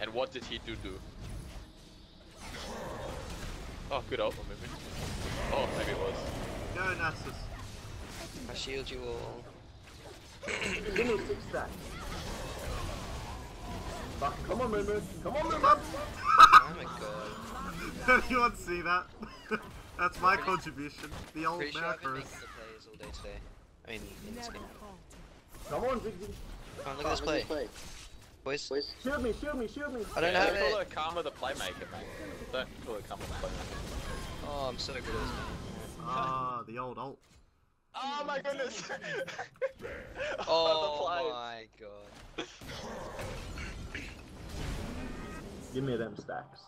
And what did he do do? Oh, good ult maybe. Oh, maybe it was. Go Nasus. I shield you all. Give me six stacks. Fuck, come on, Moon Come on, Moon Oh my god. Anyone see that? That's my contribution. The old Pretty sure I've been the plays all day today. I mean, in this game. Come on, Ziggy. Come on, look at this play. Boys, Shield me, shoot me, shoot me. I don't Yeah, have don't call it. her Karma the playmaker, mate. Don't call her Karma the playmaker. Oh, I'm so good at this. Ah, the old ult. Oh my goodness! Oh the my god. Give me them stacks.